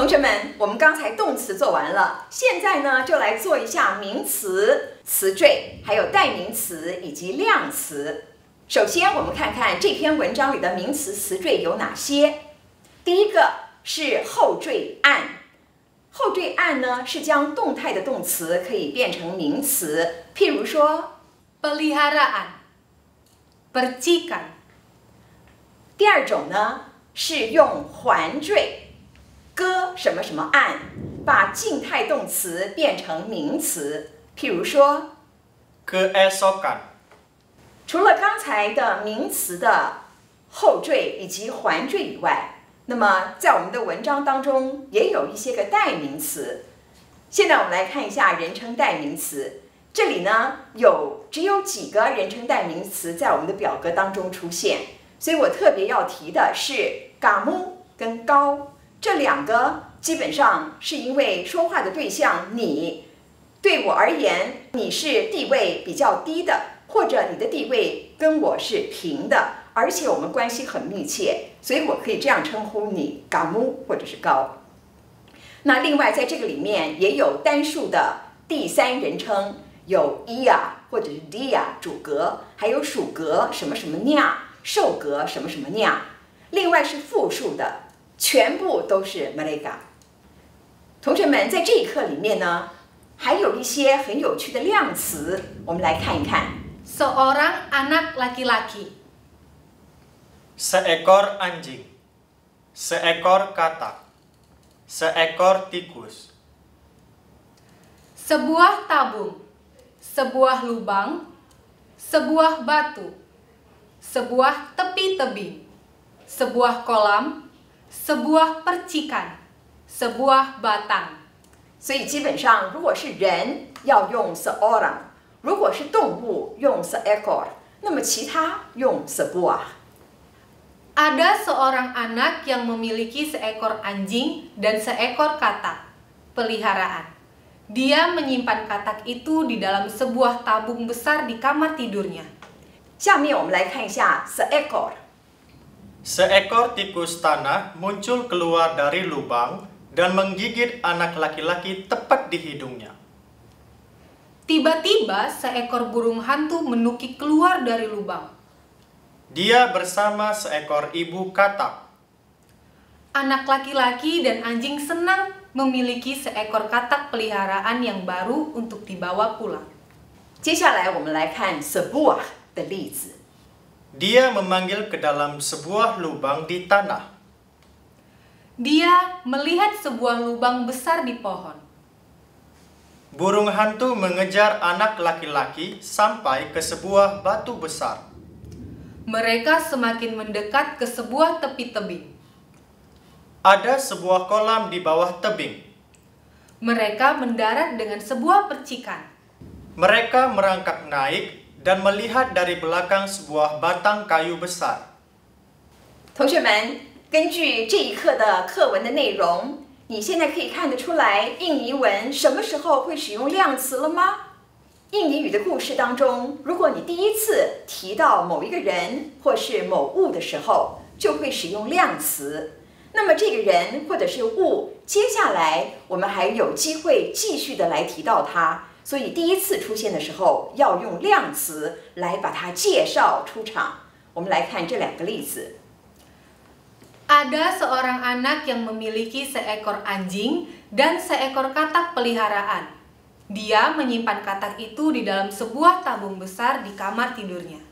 同学们，我们刚才动词做完了，现在呢就来做一下名词、词缀，还有代名词以及量词。首先，我们看看这篇文章里的名词、词缀有哪些。第一个是后缀 an，后缀 an 呢是将动态的动词可以变成名词，譬如说 peliharaan, percikan。第二种呢是用环缀。歌什么什么案，把静态动词变成名词，譬如说 keesokan。除了刚才的名词的后缀以及环缀以外，那么在我们的文章当中也有一些个代名词。现在我们来看一下人称代名词，这里呢有只有几个人称代名词在我们的表格当中出现，所以我特别要提的是嘎木跟高。这两个基本上是因为说话的对象你，对我而言你是地位比较低的，或者你的地位跟我是平的，而且我们关系很密切，所以我可以这样称呼你，嘎木或者是高。那另外在这个里面也有单数的第三人称，有伊呀或者是迪呀主格，还有属格什么什么酿，受格什么什么酿，另外是复数的。全部都是 Malayga。同学们，在这一课里面呢，还有一些很有趣的量词，我们来看一看。Seorang anak laki-laki. Seekor anjing. Seekor katak. Seekor tikus. Sebuah tabung. Sebuah lubang. Sebuah batu. Sebuah tepi tebing. Sebuah kolam sebuah percikan, sebuah batang。所以基本上，如果是人要用 seorang，如果是动物用 seekor，那么其他用 sebuah。Ada seorang anak yang memiliki seekor anjing dan seekor katak peliharaan. Dia menyimpan katak itu di dalam sebuah tabung besar di kamar tidurnya. 下面我们来看一下 seekor。 Seekor tikus tanah muncul keluar dari lubang dan menggigit anak laki-laki tepat di hidungnya. Tiba-tiba seekor burung hantu menukik keluar dari lubang. Dia bersama seekor ibu katak. Anak laki-laki dan anjing senang memiliki seekor katak peliharaan yang baru untuk dibawa pulang. 接下来我们来看 sebuah 的例子。 Dia memanggil ke dalam sebuah lubang di tanah. Dia melihat sebuah lubang besar di pohon. Burung hantu mengejar anak laki-laki sampai ke sebuah batu besar. Mereka semakin mendekat ke sebuah tepi tebing. Ada sebuah kolam di bawah tebing. Mereka mendarat dengan sebuah percikan. Mereka merangkak naik dan melihat dari belakang sebuah batang kayu besar. 同学们，根据这一课的课文的内容，你现在可以看得出来印尼文什么时候会使用量词了吗？印尼语的故事当中，如果你第一次提到某一个人或是某物的时候，就会使用量词。那么这个人或者是物，接下来我们还有机会继续的来提到它。所以第一次出现的时候，要用量词来把它介绍出场。我们来看这两个例子。Ada seorang anak yang memiliki seekor anjing dan seekor katak peliharaan. Dia menyimpan katak itu di dalam sebuah tabung besar di kamar tidurnya.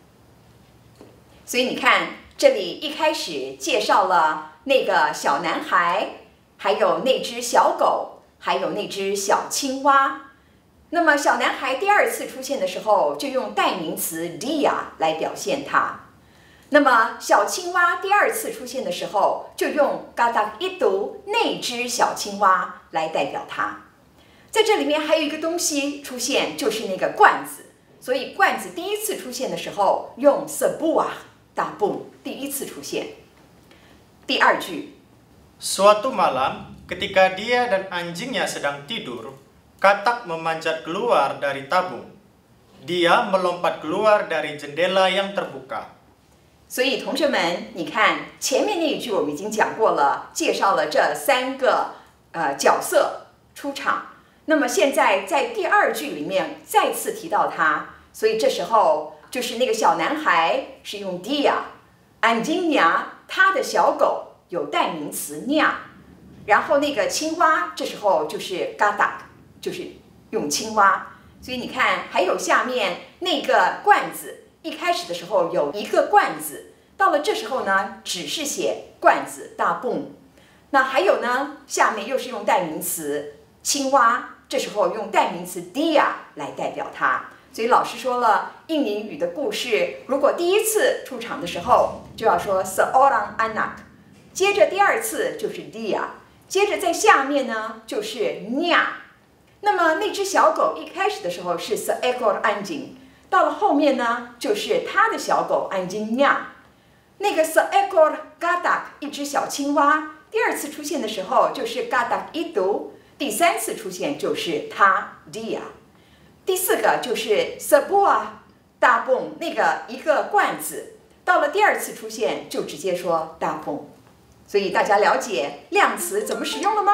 所以你看，这里一开始介绍了那个小男孩，还有那只小狗，还有那只小青蛙。那么小男孩第二次出现的时候，就用代名词 dia 来表现他。那么小青蛙第二次出现的时候，就用 gada 一读那只小青蛙来代表它。在这里面还有一个东西出现，就是那个罐子。所以罐子第一次出现的时候，用 sebuah 大布第一次出现。第二句，Suatu malam ketika dia dan anjingnya sedang tidur。Katak memanjat keluar dari tabung. Dia melompat keluar dari jendela yang terbuka. 所以同学们，你看前面那一句我们已经讲过了，介绍了这三个呃角色出场。那么现在在第二句里面再次提到他，所以这时候就是那个小男孩是用 dia，安金娘他的小狗有代名词 nia，然后那个青蛙这时候就是 gadak，就是用青蛙。所以你看，还有下面那个罐子，一开始的时候有一个罐子，到了这时候呢，只是写罐子大泵。那还有呢，下面又是用代名词青蛙。这时候用代名词 dia 来代表它，所以老师说了，印尼语的故事如果第一次出场的时候就要说 seorang anak，接着第二次就是 dia，接着在下面呢就是 nia。那么那只小狗一开始的时候是 seekor 安静到了后面呢就是它的小狗 anjing nya。那个 seekor Gada，一只小青蛙，第二次出现的时候就是 gadak itu。第三次出现就是他 dia，第四个就是 sebuah 大泵那个一个罐子，到了第二次出现就直接说大泵，所以大家了解量词怎么使用了吗？